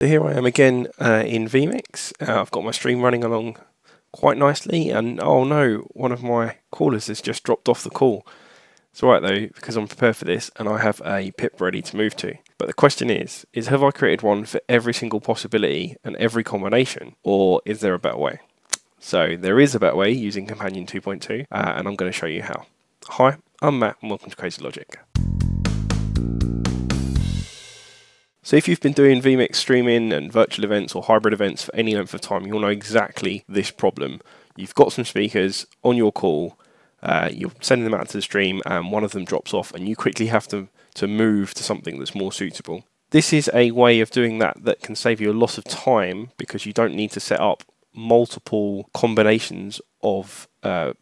So here I am again uh, in vMix. Uh, I've got my stream running along quite nicely and oh no, one of my callers has just dropped off the call. It's alright though because I'm prepared for this and I have a pip ready to move to. But the question is, is have I created one for every single possibility and every combination or is there a better way? So there is a better way using Companion 2.2 uh, and I'm going to show you how. Hi, I'm Matt and welcome to Crazy Logic. So if you've been doing vMix streaming and virtual events or hybrid events for any length of time, you'll know exactly this problem. You've got some speakers on your call, uh, you're sending them out to the stream, and one of them drops off, and you quickly have to, to move to something that's more suitable. This is a way of doing that that can save you a lot of time because you don't need to set up multiple combinations of uh,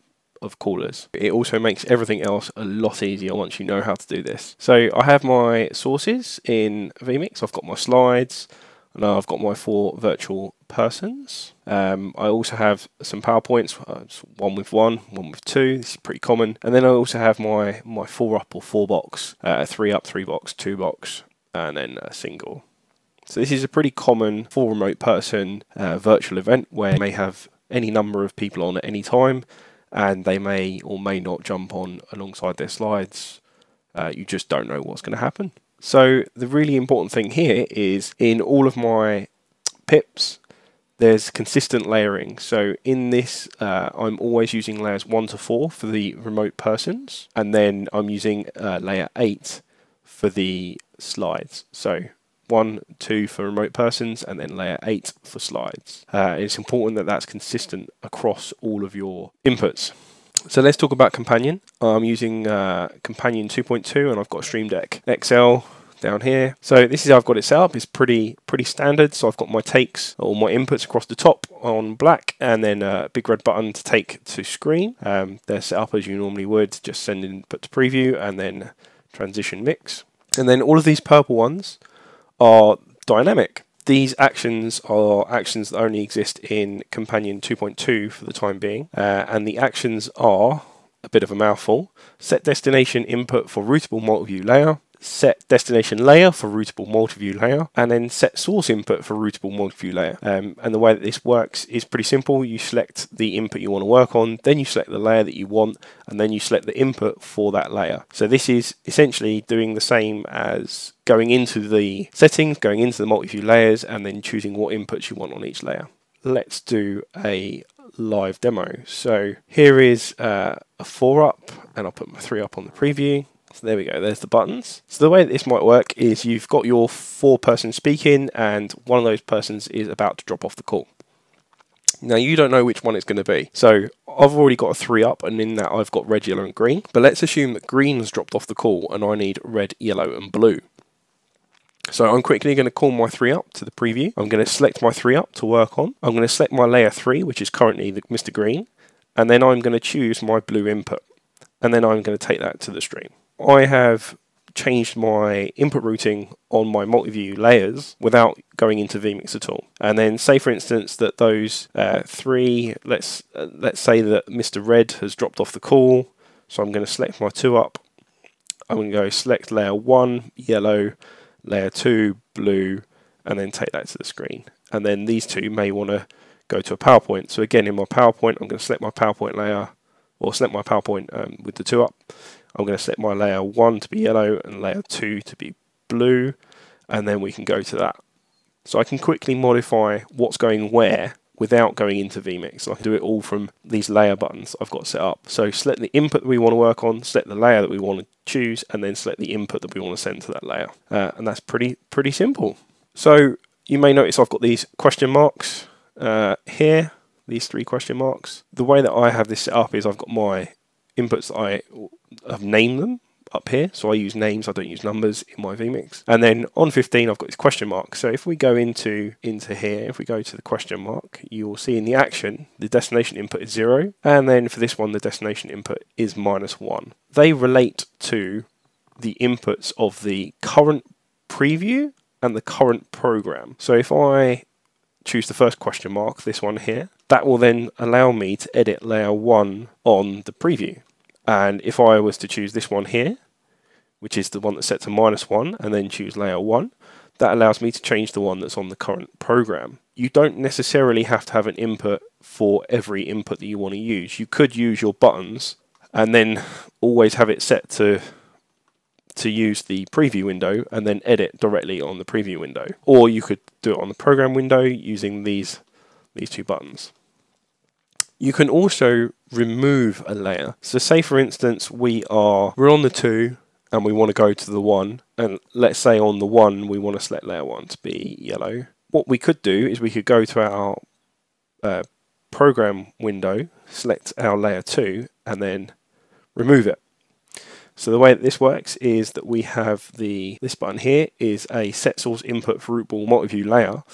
of callers. It also makes everything else a lot easier once you know how to do this. So I have my sources in vMix, I've got my slides, and I've got my four virtual persons. Um, I also have some PowerPoints, uh, one with one, one with two, this is pretty common. And then I also have my, my four up or four box, uh, three up, three box, two box, and then a single. So this is a pretty common four remote person uh, virtual event where you may have any number of people on at any time and they may or may not jump on alongside their slides. Uh, you just don't know what's going to happen. So the really important thing here is in all of my pips, there's consistent layering. So in this, uh, I'm always using layers 1 to 4 for the remote persons, and then I'm using uh, layer 8 for the slides. So one, two for remote persons, and then layer eight for slides. Uh, it's important that that's consistent across all of your inputs. So let's talk about Companion. I'm using uh, Companion 2.2 and I've got Stream Deck XL down here. So this is how I've got it set up. It's pretty pretty standard. So I've got my takes or my inputs across the top on black and then a big red button to take to screen. Um, they're set up as you normally would, just send input to preview and then transition mix. And then all of these purple ones are dynamic. These actions are actions that only exist in Companion 2.2 for the time being, uh, and the actions are a bit of a mouthful. Set destination input for routable multi-view layer, set destination layer for routable multi-view layer, and then set source input for routable multi-view layer. Um, and the way that this works is pretty simple. You select the input you want to work on, then you select the layer that you want, and then you select the input for that layer. So this is essentially doing the same as going into the settings, going into the multi-view layers, and then choosing what inputs you want on each layer. Let's do a live demo. So here is uh, a 4 up, and I'll put my 3 up on the preview. So there we go, there's the buttons. So the way this might work is you've got your four person speaking and one of those persons is about to drop off the call. Now you don't know which one it's going to be. So I've already got a three up and in that I've got red, yellow and green. But let's assume that green has dropped off the call and I need red, yellow and blue. So I'm quickly going to call my 3 up to the preview. I'm going to select my 3 up to work on. I'm going to select my layer 3, which is currently Mr. Green. And then I'm going to choose my blue input. And then I'm going to take that to the stream. I have changed my input routing on my multi-view layers without going into vMix at all. And then say for instance that those uh, three, let's uh, let's say that Mr. Red has dropped off the call. So I'm going to select my two up. I'm going to go select layer one, yellow, layer two, blue, and then take that to the screen. And then these two may want to go to a PowerPoint. So again, in my PowerPoint, I'm going to select my PowerPoint layer, or select my PowerPoint um, with the two up. I'm going to set my layer 1 to be yellow and layer 2 to be blue and then we can go to that. So I can quickly modify what's going where without going into vMix. I can do it all from these layer buttons I've got set up. So select the input that we want to work on, select the layer that we want to choose, and then select the input that we want to send to that layer. Uh, and that's pretty pretty simple. So you may notice I've got these question marks uh, here, these three question marks. The way that I have this set up is I've got my inputs I have named them up here. So I use names, I don't use numbers in my vMix. And then on 15, I've got this question mark. So if we go into, into here, if we go to the question mark, you will see in the action, the destination input is zero. And then for this one, the destination input is minus one. They relate to the inputs of the current preview and the current program. So if I choose the first question mark, this one here, that will then allow me to edit layer one on the preview. And if I was to choose this one here, which is the one that's set to minus one, and then choose layer one, that allows me to change the one that's on the current program. You don't necessarily have to have an input for every input that you want to use. You could use your buttons and then always have it set to to use the preview window and then edit directly on the preview window. Or you could do it on the program window using these these two buttons. You can also remove a layer. So say for instance we are we're on the 2 and we want to go to the 1 and let's say on the 1 we want to select layer 1 to be yellow. What we could do is we could go to our uh, program window, select our layer 2 and then remove it. So the way that this works is that we have the this button here is a set source input for routable multi-view layer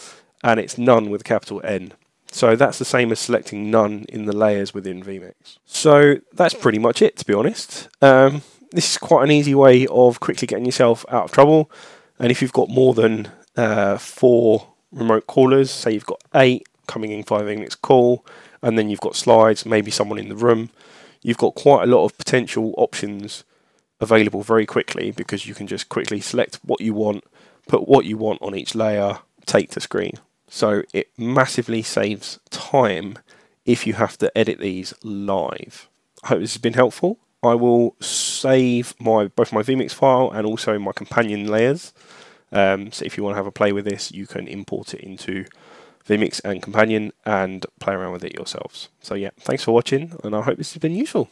and it's none with capital N. So that's the same as selecting none in the layers within vMix. So that's pretty much it, to be honest. Um, this is quite an easy way of quickly getting yourself out of trouble. And if you've got more than uh, four remote callers, say you've got eight coming in via vMix call, and then you've got slides, maybe someone in the room, you've got quite a lot of potential options available very quickly because you can just quickly select what you want, put what you want on each layer, take to screen. So it massively saves time if you have to edit these live. I hope this has been helpful. I will save my both my vMix file and also my companion layers. Um, so if you want to have a play with this, you can import it into vMix and companion and play around with it yourselves. So yeah, thanks for watching and I hope this has been useful.